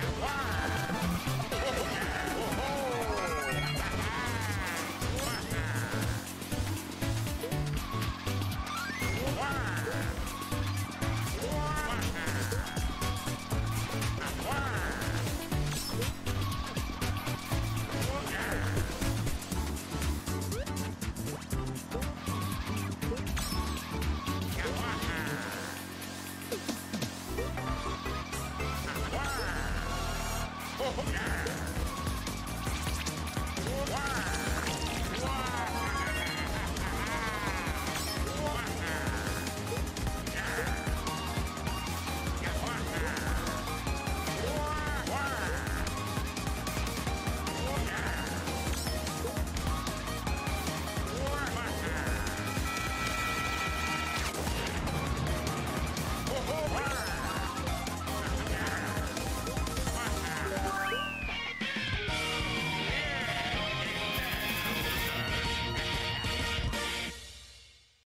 can.